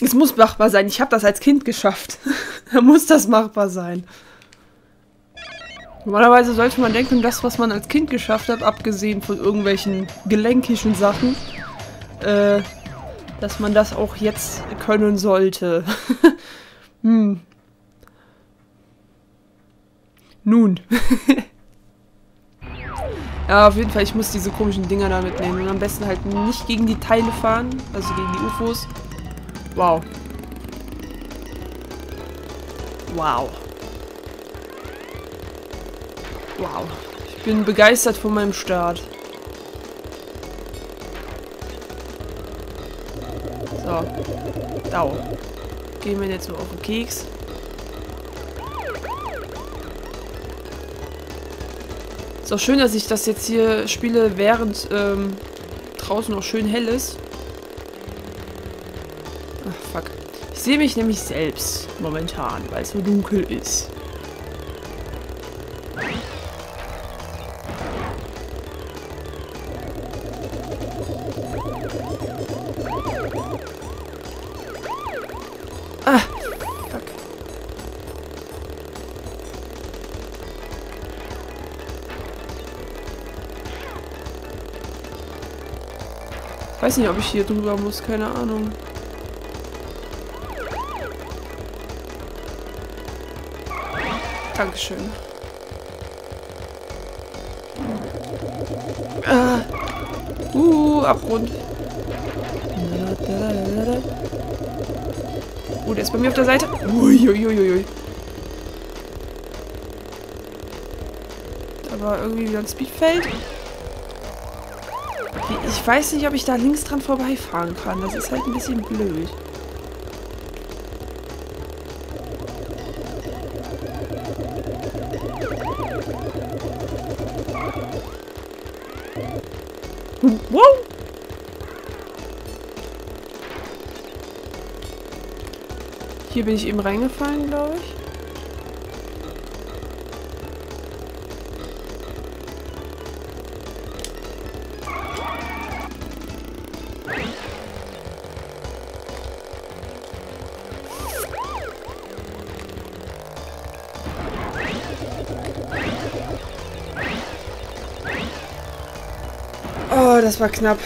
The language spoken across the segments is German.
Es muss machbar sein. Ich habe das als Kind geschafft. da muss das machbar sein. Normalerweise sollte man denken, das, was man als Kind geschafft hat, abgesehen von irgendwelchen gelenkischen Sachen, äh, dass man das auch jetzt können sollte. hm. Nun. ja, auf jeden Fall, ich muss diese komischen Dinger da mitnehmen. Und am besten halt nicht gegen die Teile fahren, also gegen die UFOs. Wow. Wow. Wow. Ich bin begeistert von meinem Start. So. Dau. Gehen wir jetzt so auf den Keks. Ist auch schön, dass ich das jetzt hier spiele, während ähm, draußen noch schön hell ist. Fuck. Ich sehe mich nämlich selbst momentan, weil es so dunkel ist. Ah. Weiß nicht, ob ich hier drüber muss, keine Ahnung. Dankeschön. Ah. Uh, Abgrund. Oh, der ist bei mir auf der Seite. Uiuiuiui. Da war irgendwie wieder ein Speedfeld. Ich weiß nicht, ob ich da links dran vorbeifahren kann. Das ist halt ein bisschen blöd. Wow! Hier bin ich eben reingefallen, glaube ich. Oh, das war knapp.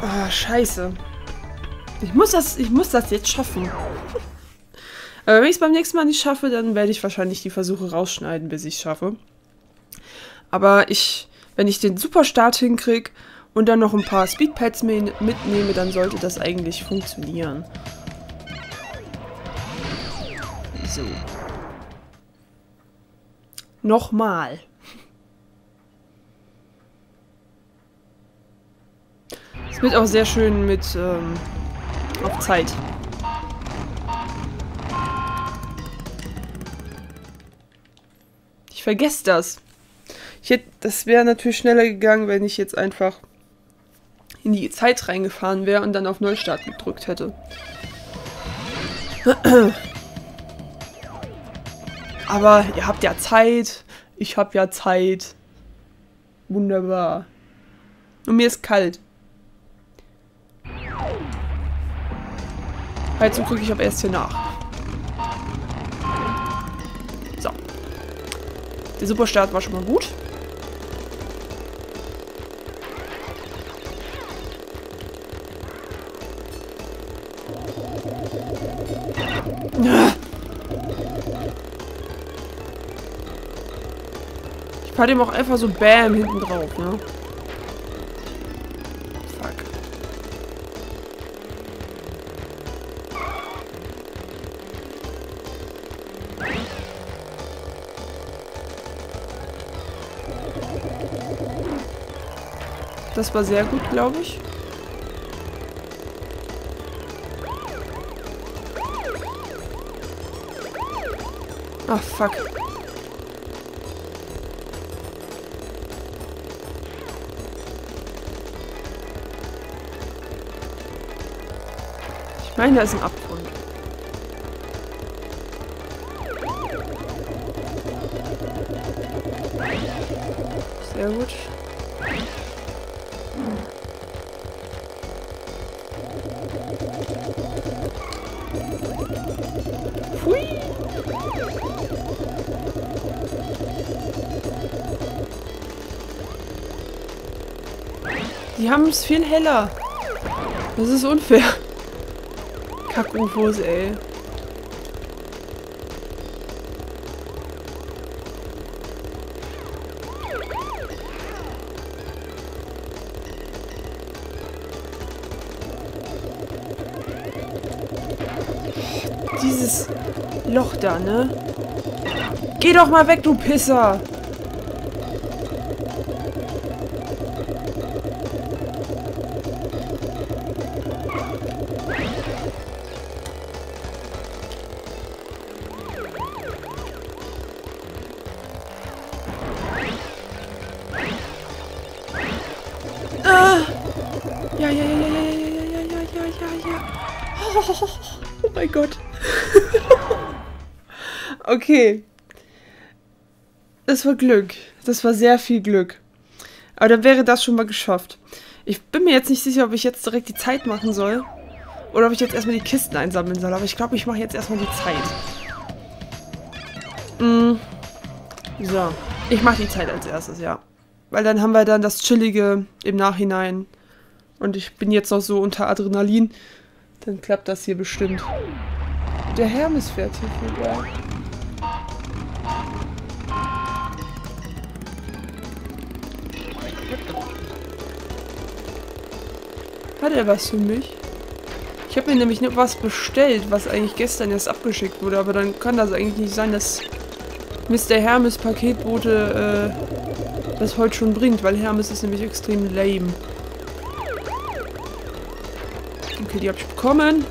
Oh, scheiße. Ich muss das, ich muss das jetzt schaffen. Aber wenn ich es beim nächsten Mal nicht schaffe, dann werde ich wahrscheinlich die Versuche rausschneiden, bis ich es schaffe. Aber ich, wenn ich den Superstart hinkriege und dann noch ein paar Speedpads mitnehme, dann sollte das eigentlich funktionieren. So. Nochmal. Wird auch sehr schön mit ähm, auf Zeit. Ich vergesse das. Ich hätte, das wäre natürlich schneller gegangen, wenn ich jetzt einfach in die Zeit reingefahren wäre und dann auf Neustart gedrückt hätte. Aber ihr habt ja Zeit. Ich habe ja Zeit. Wunderbar. Und mir ist kalt. Heizung drücke ich aber erst hier nach. So. Der Superstart war schon mal gut. Ich fahre dem auch einfach so Bam hinten drauf, ne? Das war sehr gut, glaube ich. Ach, fuck. Ich meine, da ist ein Abgrund. Sehr gut. Hui. Die haben es viel heller. Das ist unfair. Kack-UFOs, ey. Dieses Loch da, ne? Geh doch mal weg, du Pisser! Ah! Ja, ja, ja, ja, ja, ja, ja, ja, ja, ja, ja. Oh, oh mein Gott. okay. Das war Glück. Das war sehr viel Glück. Aber dann wäre das schon mal geschafft. Ich bin mir jetzt nicht sicher, ob ich jetzt direkt die Zeit machen soll. Oder ob ich jetzt erstmal die Kisten einsammeln soll. Aber ich glaube, ich mache jetzt erstmal die Zeit. Mm. So. Ich mache die Zeit als erstes, ja. Weil dann haben wir dann das Chillige im Nachhinein. Und ich bin jetzt noch so unter Adrenalin. Dann klappt das hier bestimmt. Der Hermes fährt hier vorbei. Hat er was für mich? Ich habe mir nämlich nur was bestellt, was eigentlich gestern erst abgeschickt wurde, aber dann kann das eigentlich nicht sein, dass Mr. Hermes Paketbote äh, das heute schon bringt, weil Hermes ist nämlich extrem lame. Okay, die habe ich bekommen.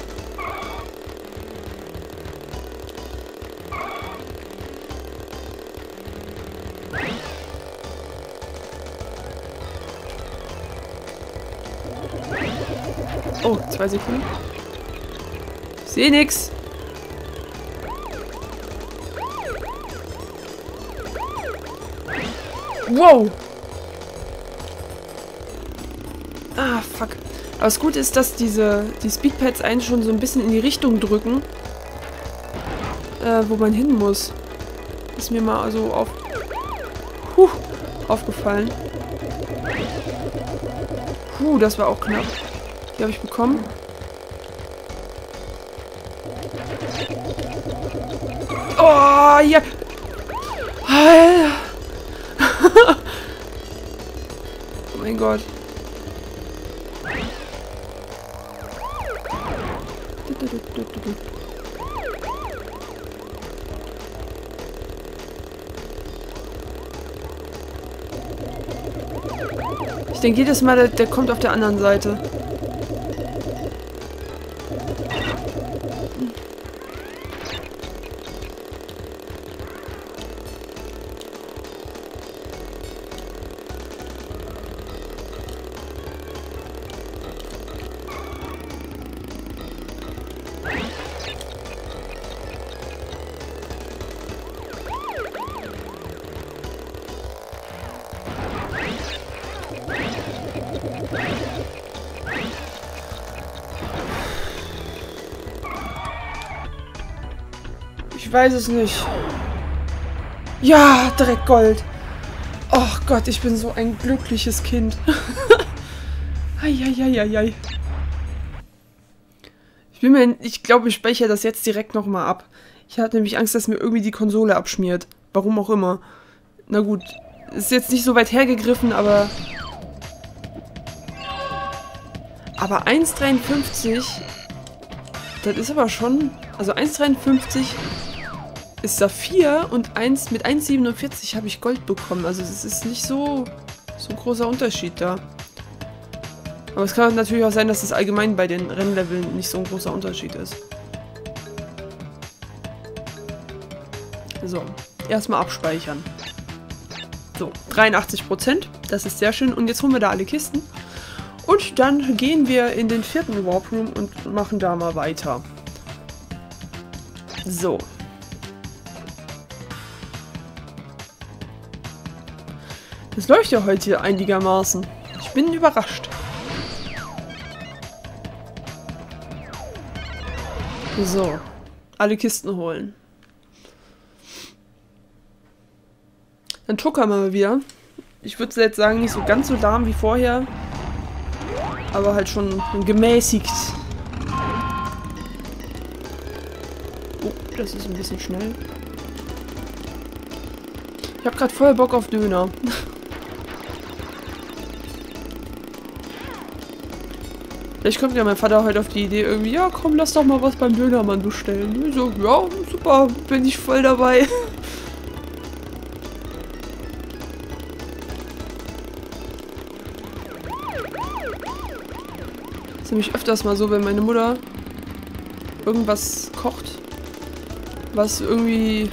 Oh, zwei Sekunden. Ich sehe nix. Wow. Ah, fuck. Aber das Gute ist, dass diese die Speedpads einen schon so ein bisschen in die Richtung drücken, äh, wo man hin muss. Ist mir mal so auf, huh, aufgefallen. Puh, das war auch knapp. Die habe ich bekommen. Oh, ja. Oh mein Gott. Ich denke jedes Mal, der, der kommt auf der anderen Seite. Weiß es nicht. Ja, direkt Gold. Oh Gott, ich bin so ein glückliches Kind. Eieieiei. Ich bin mir, ich glaube, ich speichere das jetzt direkt nochmal ab. Ich hatte nämlich Angst, dass mir irgendwie die Konsole abschmiert. Warum auch immer. Na gut, ist jetzt nicht so weit hergegriffen, aber... Aber 1,53... Das ist aber schon... Also 1,53 ist Saphir und 1, mit 1,47 habe ich Gold bekommen. Also es ist nicht so, so ein großer Unterschied da. Aber es kann natürlich auch sein, dass es allgemein bei den Rennleveln nicht so ein großer Unterschied ist. So, erstmal abspeichern. So, 83%, das ist sehr schön. Und jetzt holen wir da alle Kisten. Und dann gehen wir in den vierten Warp Room und machen da mal weiter. So. Das läuft ja heute hier einigermaßen. Ich bin überrascht. So. Alle Kisten holen. Dann tuckern wir mal wieder. Ich würde jetzt sagen, nicht so ganz so lahm wie vorher. Aber halt schon gemäßigt. Oh, das ist ein bisschen schnell. Ich habe gerade voll Bock auf Döner. Vielleicht kommt ja mein Vater heute auf die Idee irgendwie, ja komm, lass doch mal was beim Dönermann bestellen. Ich so, ja, super, bin ich voll dabei. Das ist nämlich öfters mal so, wenn meine Mutter irgendwas kocht, was irgendwie,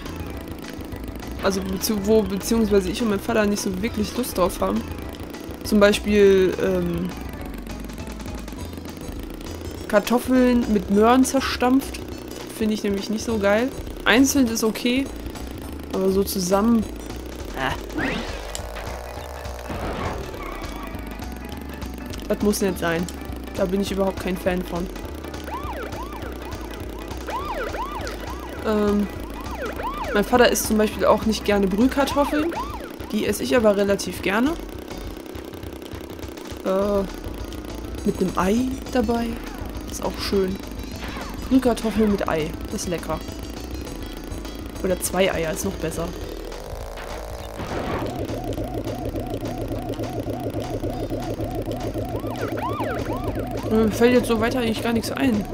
also wo beziehungsweise ich und mein Vater nicht so wirklich Lust drauf haben. Zum Beispiel, ähm, Kartoffeln mit Möhren zerstampft. Finde ich nämlich nicht so geil. Einzeln ist okay, aber so zusammen... Äh. Das muss nicht sein. Da bin ich überhaupt kein Fan von. Ähm, mein Vater isst zum Beispiel auch nicht gerne Brühkartoffeln. Die esse ich aber relativ gerne. Äh, mit einem Ei dabei. Ist auch schön. Brühkartoffeln mit Ei. Das ist lecker. Oder zwei Eier ist noch besser. Mir fällt jetzt so weiter eigentlich gar nichts ein.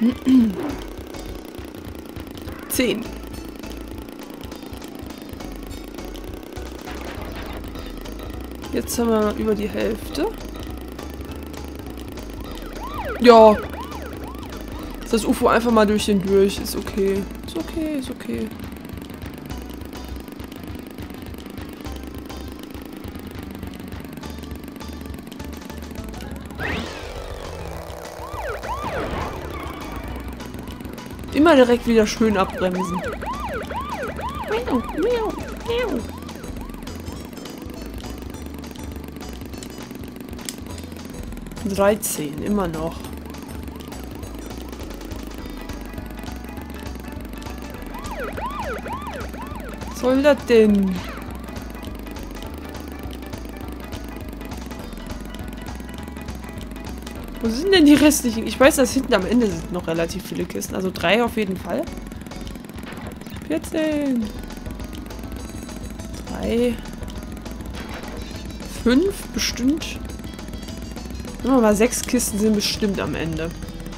Zehn. Jetzt haben wir über die Hälfte. Ja. Ist das UFO einfach mal durch den durch. Ist okay. Ist okay, ist okay. Immer direkt wieder schön abbremsen. Miau, miau, miau. Dreizehn, immer noch. Was soll das denn? Wo sind denn die restlichen? Ich weiß, dass hinten am Ende sind noch relativ viele Kisten. Also drei auf jeden Fall. 14. Drei. Fünf bestimmt. Mal, sechs Kisten sind bestimmt am Ende.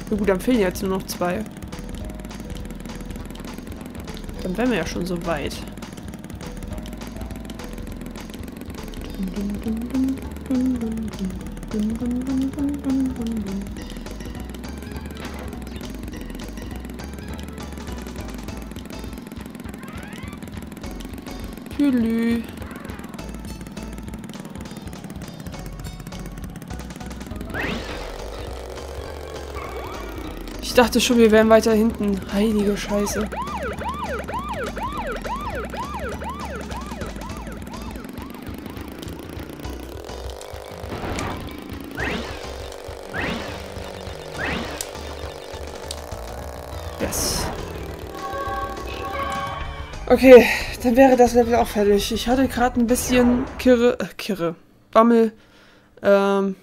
Na gut, dann fehlen jetzt nur noch zwei. Dann wären wir ja schon so weit. Tülü. Dachte schon, wir wären weiter hinten. Heilige Scheiße. Yes. Okay, dann wäre das Level auch fertig. Ich hatte gerade ein bisschen Kirre, äh, Kirre, Bammel, ähm,